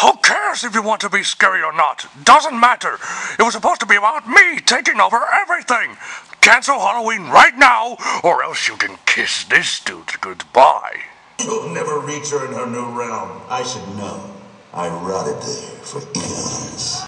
Who cares if you want to be scary or not? Doesn't matter. It was supposed to be about me taking over everything. Cancel Halloween right now, or else you can kiss this dude goodbye. You'll never reach her in her new realm. I should know. I rotted there for eons.